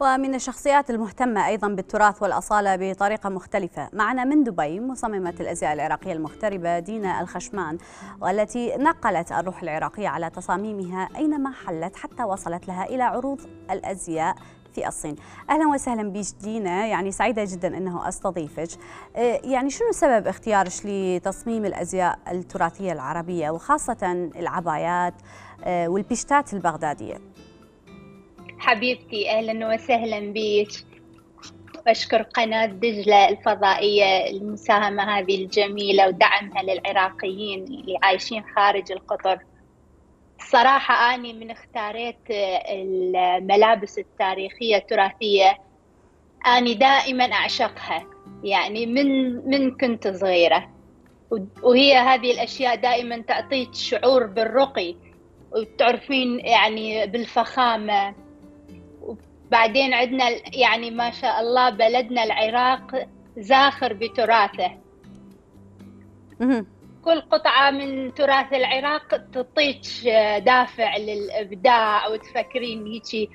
ومن الشخصيات المهتمة أيضا بالتراث والأصالة بطريقة مختلفة. معنا من دبي مصممة الأزياء العراقية المغتربة دينا الخشمان والتي نقلت الروح العراقية على تصاميمها أينما حلت حتى وصلت لها إلى عروض الأزياء في الصين. أهلا وسهلا بك دينا يعني سعيدة جدا إنه أستضيفك. يعني شنو سبب اختيارك لتصميم الأزياء التراثية العربية وخاصة العبايات والبيشتات البغدادية؟ حبيبتي أهلا وسهلا بك واشكر قناة دجلة الفضائية المساهمة هذه الجميلة ودعمها للعراقيين اللي عايشين خارج القطر. صراحة أني من اختاريت الملابس التاريخية التراثية أني دائما أعشقها يعني من من كنت صغيرة. وهي هذه الأشياء دائما تعطيك شعور بالرقي وتعرفين يعني بالفخامة. وبعدين عندنا يعني ما شاء الله بلدنا العراق زاخر بتراثه. كل قطعة من تراث العراق تعطيك دافع للإبداع وتفكرين هيجي.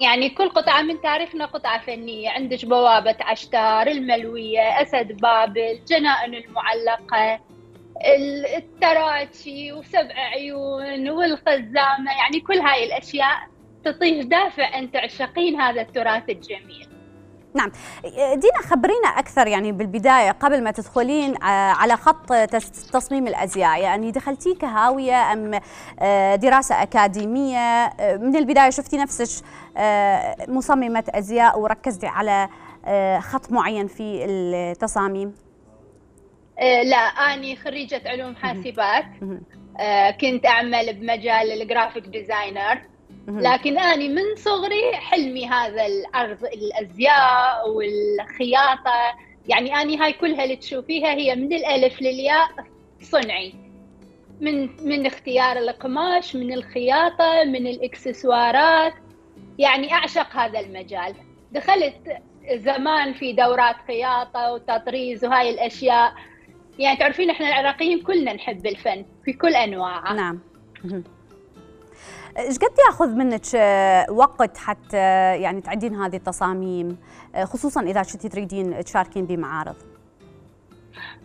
يعني كل قطعة من تاريخنا قطعة فنية. عندك بوابة عشتار الملوية أسد بابل جنائن المعلقة التراتشي وسبع عيون والخزامة. يعني كل هاي الأشياء تعطيك دافع أن تعشقين هذا التراث الجميل. نعم. دينا خبرينا أكثر يعني بالبداية قبل ما تدخلين على خط تصميم الأزياء. يعني دخلتي كهاوية أم دراسة أكاديمية؟ من البداية شفتي نفسك مصممة أزياء وركزتي على خط معين في التصاميم؟ لا أني خريجة علوم حاسبات. كنت أعمل بمجال ال graphic designer لكن أنا من صغري حلمي هذا العرض الأزياء والخياطة. يعني أنا هاي كلها اللي تشوفيها هي من الألف للياء صنعي. من من اختيار القماش من الخياطة من الإكسسوارات. يعني أعشق هذا المجال. دخلت زمان في دورات خياطة وتطريز وهاي الأشياء. يعني تعرفين إحنا العراقيين كلنا نحب الفن في كل أنواعه. نعم. إيش قد يأخذ منك وقت حتى يعني تعدين هذه التصاميم خصوصا إذا كنتي تريدين تشاركين بمعارض؟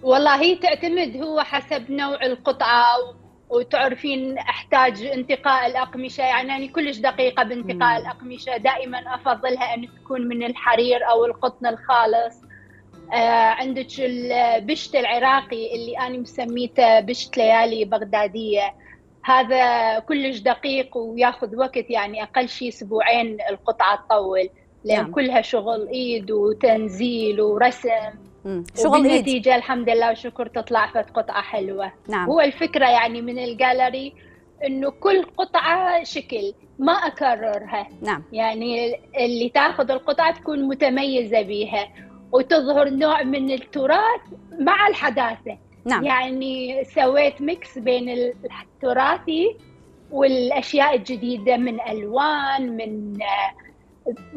والله هي تعتمد هو حسب نوع القطعة وتعرفين أحتاج انتقاء الأقمشة. يعني أنا كلش دقيقة بانتقاء مم. الأقمشة. دائما أفضلها أن تكون من الحرير أو القطن الخالص. آه عندك البشت العراقي اللي أنا مسميته بشت ليالي بغدادية. هذا كلش دقيق وياخذ وقت يعني أقل شيء أسبوعين القطعة تطول لأن نعم. كلها شغل إيد وتنزيل ورسم مم. شغل إيد النتيجه الحمد لله والشكر تطلع فت قطعة حلوة نعم. هو الفكرة يعني من الجاليري إنه كل قطعة شكل ما أكررها نعم. يعني اللي تاخذ القطعة تكون متميزة بيها وتظهر نوع من التراث مع الحداثة نعم. يعني سويت mix بين التراثي والأشياء الجديدة من ألوان من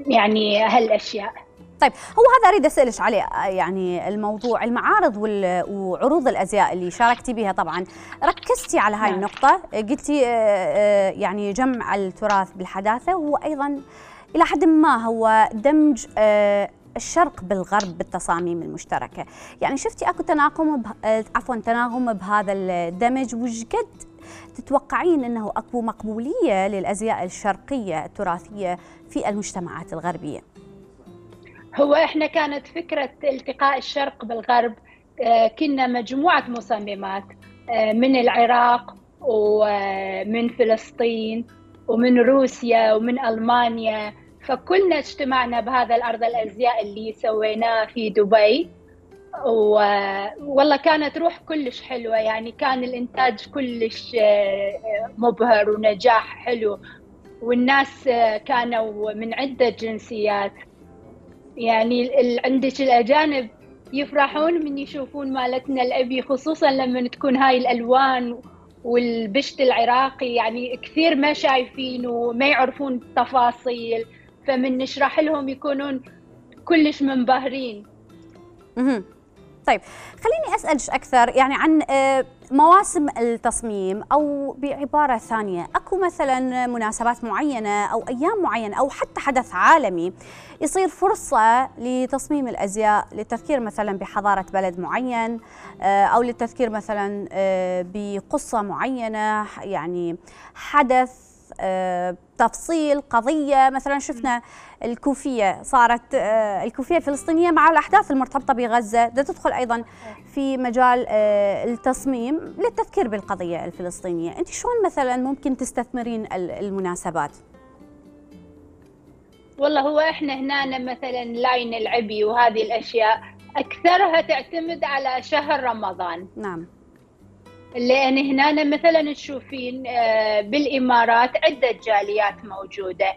يعني هالأشياء طيب هو هذا أريد أسألك عليه يعني الموضوع المعارض وعروض الأزياء اللي شاركتي بها طبعا ركزتي على هاي نعم. النقطة قلتي يعني جمع التراث بالحداثة وأيضا إلى حد ما هو دمج الشرق بالغرب بالتصاميم المشتركة. يعني شفتي أكو تناغم عفوا تناغم بهذا الدمج. وش قد تتوقعين إنه أكو مقبولية للأزياء الشرقية التراثية في المجتمعات الغربية؟ هو إحنا كانت فكرة التقاء الشرق بالغرب كنا مجموعة مصممات من العراق ومن فلسطين ومن روسيا ومن ألمانيا فكلنا اجتمعنا بهذا العرض الأزياء اللي سويناه في دبي. والله كانت روح كلش حلوة يعني كان الإنتاج كلش مبهر ونجاح حلو. والناس كانوا من عدة جنسيات. يعني عندك الأجانب يفرحون من يشوفون مالتنا الأبي خصوصا لما تكون هاي الألوان والبشت العراقي. يعني كثير ما شايفين وما يعرفون التفاصيل. فمن نشرح لهم يكونون كلش منبهرين طيب خليني اسالك أكثر يعني عن مواسم التصميم أو بعبارة ثانية. أكو مثلا مناسبات معينة أو أيام معينة أو حتى حدث عالمي يصير فرصة لتصميم الأزياء للتذكير مثلا بحضارة بلد معين آه، أو للتذكير مثلا آه، بقصة معينة يعني حدث آه، تفصيل قضية مثلا شفنا الكوفية صارت آه، الكوفية الفلسطينية مع الأحداث المرتبطة بغزة. ده تدخل أيضا في مجال آه، التصميم للتذكير بالقضية الفلسطينية. أنت شلون مثلا ممكن تستثمرين المناسبات؟ والله هو إحنا هنا مثلا لاين العبي وهذه الأشياء أكثرها تعتمد على شهر رمضان. نعم. لأن هنا مثلا تشوفين آه، بالإمارات عدة جاليات موجودة.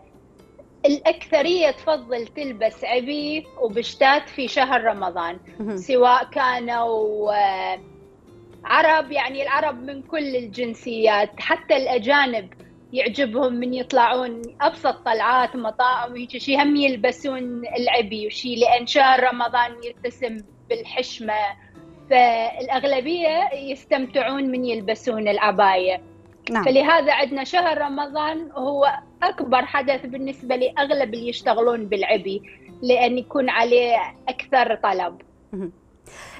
الأكثرية تفضل تلبس عبي وبشتات في شهر رمضان. سواء كانوا آه، عرب يعني العرب من كل الجنسيات. حتى الأجانب يعجبهم من يطلعون أبسط طلعات مطاعم وهيك شيء هم يلبسون العبي وشي لأن شهر رمضان يتسم بالحشمة. فالأغلبية يستمتعون من يلبسون العبايه نعم. فلهذا عندنا شهر رمضان هو أكبر حدث بالنسبة لأغلب اللي يشتغلون بالعبي لأن يكون عليه أكثر طلب.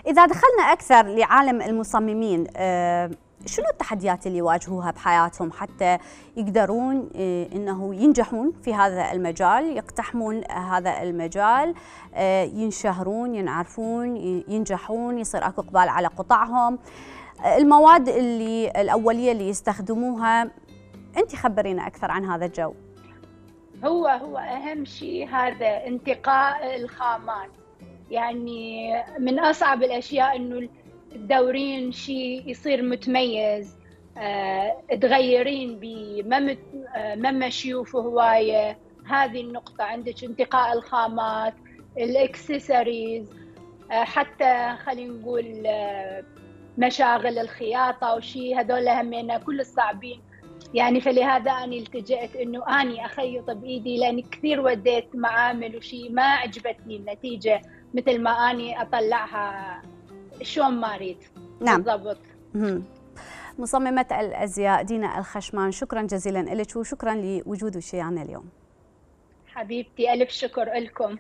إذا دخلنا أكثر لعالم المصممين أه شنو التحديات اللي يواجهوها بحياتهم حتى يقدرون آه، إنه ينجحون في هذا المجال يقتحمون هذا المجال آه، ينشهرون ينعرفون ينجحون يصير أكو إقبال على قطعهم. المواد اللي الأولية اللي يستخدموها أنت خبرينا أكثر عن هذا الجو. هو هو أهم شيء هذا انتقاء الخامات يعني من أصعب الأشياء إنه تدورين شيء يصير متميز أه تغيرين بيه ما آه، مشيوفه هواية. هذه النقطة عندك انتقاء الخامات الاكسسوارز أه حتى خلينا نقول مشاغل الخياطة وشي. هذول همينا كل الصعبين. يعني فلهذا أنا التجأت إنه أني أخيط بإيدي لأني كثير وديت معامل وشي ما عجبتني النتيجة مثل ما أني أطلعها شلون ما أريد. نعم. بالضبط. مصممة الأزياء دينا الخشمان شكرا جزيلا لك وشكرا لوجود وشيعنا اليوم. حبيبتي ألف شكر لكم.